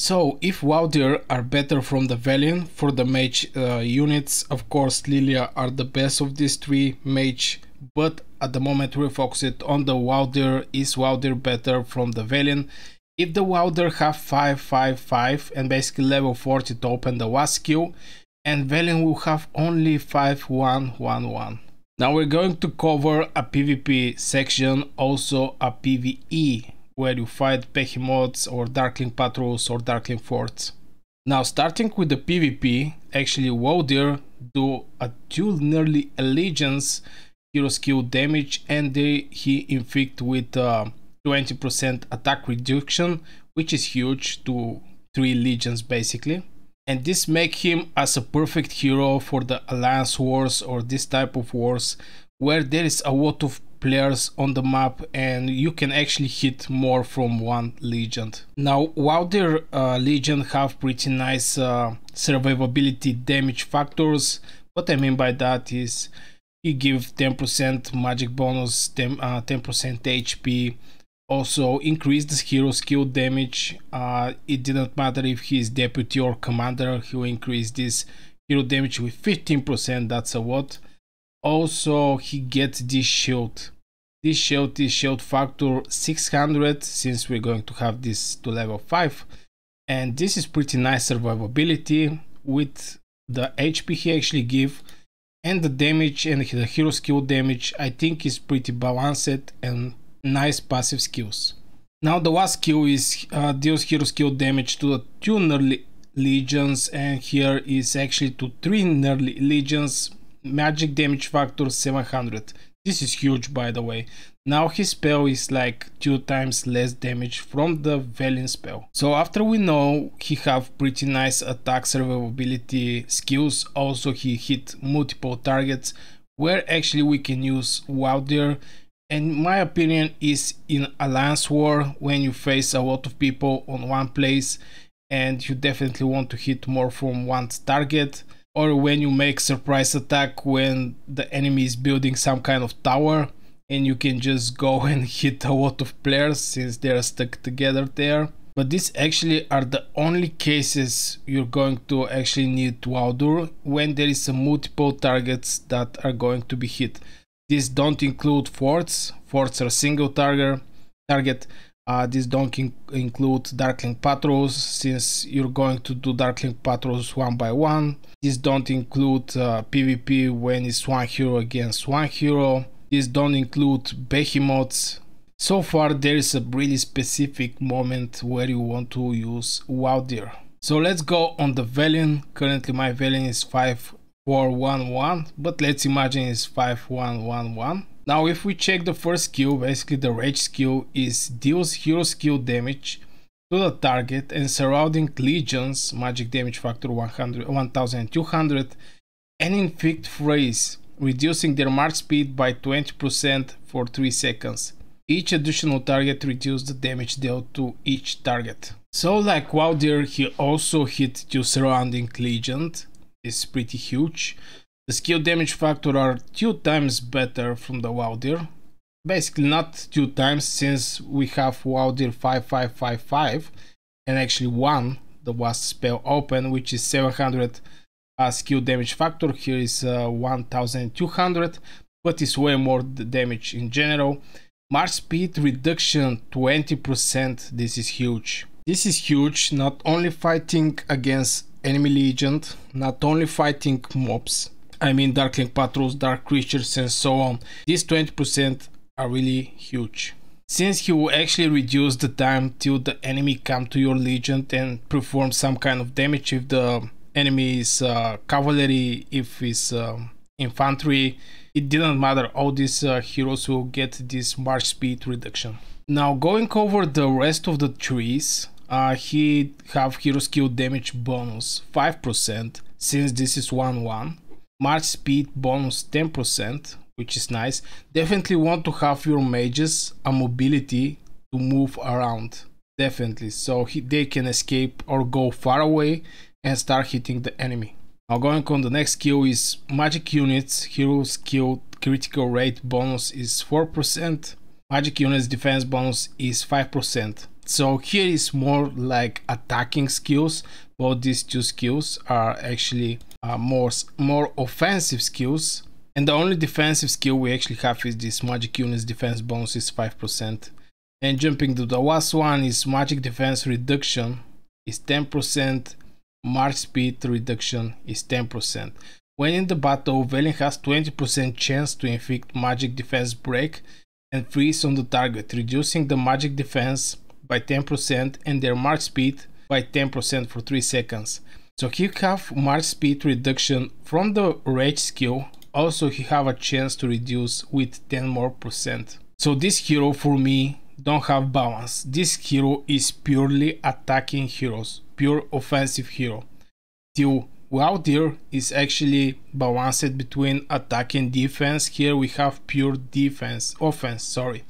So if Waldyr are better from the Velyn, for the mage uh, units, of course Lilia are the best of these three mage, but at the moment we focus it on the Waldyr, is Waldyr better from the Velyn? If the Waldyr have 555 and basically level 40 to open the skill, and Valiant will have only 5111. Now we're going to cover a PvP section, also a PvE, where you fight behemoths or darkling patrols or darkling forts. Now starting with the PvP, actually Waldyr do a dual nearly allegiance hero skill damage and they, he inflict with 20% uh, attack reduction, which is huge to 3 legions basically and this make him as a perfect hero for the alliance wars or this type of wars where there is a lot of players on the map and you can actually hit more from one legend. Now while their uh, legion have pretty nice uh, survivability damage factors, what I mean by that is you give 10% magic bonus, 10% uh, HP, also increase the hero skill damage uh, it didn't matter if he is deputy or commander he will increase this hero damage with 15% that's a lot also he gets this shield. This shield is shield factor 600 since we're going to have this to level 5 and this is pretty nice survivability with the HP he actually give and the damage and the hero skill damage. I think is pretty balanced and nice passive skills. Now the last skill is uh, deals hero skill damage to the two nearly legions. And here is actually to three nearly legions magic damage factor 700 this is huge by the way. Now his spell is like two times less damage from the Velyn spell. So after we know he have pretty nice attack survivability skills also he hit multiple targets where actually we can use Waldyr and my opinion is in alliance war when you face a lot of people on one place and you definitely want to hit more from one target or when you make surprise attack when the enemy is building some kind of tower and you can just go and hit a lot of players since they're stuck together there but these actually are the only cases you're going to actually need Waldyr when there is a multiple targets that are going to be hit these don't include forts. Forts are single target. Target. Uh, these don't in include Darkling Patrols since you're going to do Darkling Patrols one by one. These don't include uh, PvP when it's one hero against one hero. These don't include Behemoths. So far there is a really specific moment where you want to use Waldyr. So let's go on the Velyn. Currently my Velyn is 5411 but let's imagine it's 5111 now if we check the first skill basically the rage skill is deals hero skill damage to the target and surrounding legions magic damage factor 100 1200 and inflict freeze reducing their march speed by 20% for 3 seconds. Each additional target reduces the damage dealt to each target. So like Waldyr he also hit two surrounding legions. Is pretty huge. The skill damage factor are two times better from the Waldyr. Basically not two times since we have Waldyr 5555 and actually one the WASD spell open which is 700 uh, skill damage factor. Here is uh, 1200 but it's way more damage in general. March speed reduction 20%. This is huge. This is huge not only fighting against enemy legion, not only fighting mobs, I mean Darkling Patrols, Dark Creatures and so on. These 20% are really huge. Since he will actually reduce the time till the enemy come to your legion and perform some kind of damage if the enemy is uh, cavalry, if it's uh, infantry, it didn't matter, all these uh, heroes will get this march speed reduction. Now going over the rest of the trees, uh, he have hero skill damage bonus 5% since this is 1-1. March speed bonus 10% which is nice. Definitely want to have your mages a mobility to move around. Definitely. So he, they can escape or go far away and start hitting the enemy. Now going on the next skill is magic units. Hero skill critical rate bonus is 4%. Magic units defense bonus is 5%. So here is more like attacking skills. Both these two skills are actually uh, more, more offensive skills. And the only defensive skill we actually have is this magic units defense bonus is 5%. And jumping to the last one is magic defense reduction is 10%, march speed reduction is 10%. When in the battle, Velyn has 20% chance to inflict magic defense break and freeze on the target, reducing the magic defense by 10% and their march speed by 10% for 3 seconds. So he have march speed reduction from the rage skill, also he have a chance to reduce with 10 more percent. So this hero for me don't have balance. This hero is purely attacking heroes, pure offensive hero. Till Waldyr is actually balanced between attack and defense. Here we have pure defense, offense, sorry,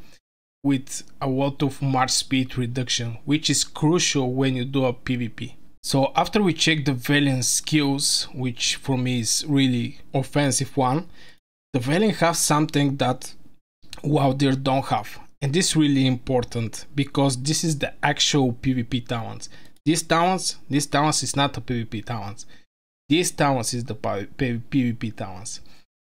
with a lot of march speed reduction, which is crucial when you do a PvP. So after we check the Velyn skills, which for me is really offensive one, the Velyn have something that Waldyr don't have. And this is really important because this is the actual PvP talents. This talents, this talents is not a PvP talents. This talents is the PvP talents.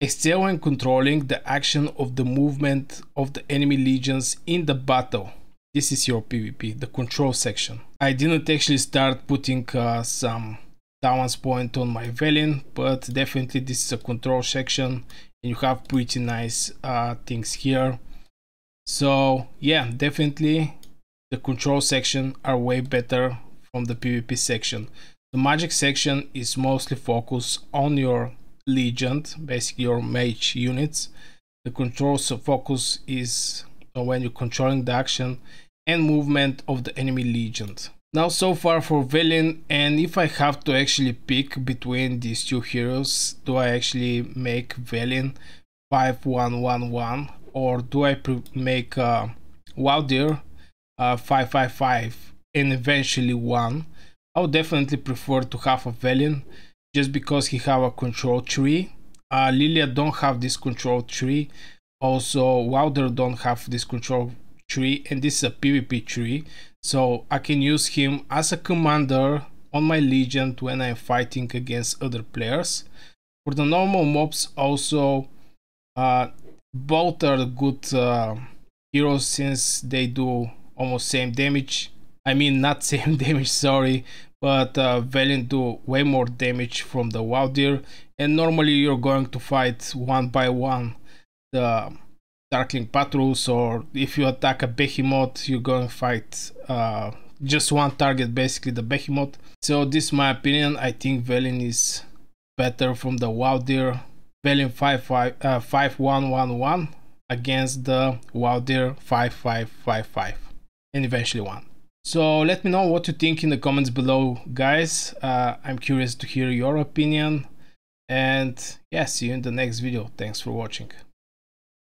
Excel in controlling the action of the movement of the enemy legions in the battle. This is your PvP, the control section. I didn't actually start putting uh, some talents point on my Velyn, but definitely this is a control section and you have pretty nice uh, things here. So yeah definitely the control section are way better from the pvp section. The magic section is mostly focused on your legion basically your mage units. The control focus is when you're controlling the action and movement of the enemy legion now so far for Velyn and if I have to actually pick between these two heroes do I actually make Velyn 5111 or do I make uh, Waldyr uh, 555 and eventually 1? I would definitely prefer to have a Velyn just because he have a control tree. Uh, Lilia don't have this control tree. Also, Waldyr don't have this control tree and this is a PvP tree. So I can use him as a commander on my legion when I'm fighting against other players. For the normal mobs also, uh, both are good uh, heroes since they do almost same damage i mean not same damage sorry but uh, Velyn do way more damage from the Waldyr and normally you're going to fight one by one the Darkling Patrols or if you attack a Behemoth you're going to fight uh, just one target basically the Behemoth so this is my opinion I think Velyn is better from the Waldyr Velyn 5111 uh, against the Waldyr 5555 and eventually won. So let me know what you think in the comments below guys. Uh, I'm curious to hear your opinion and yeah, see you in the next video. Thanks for watching.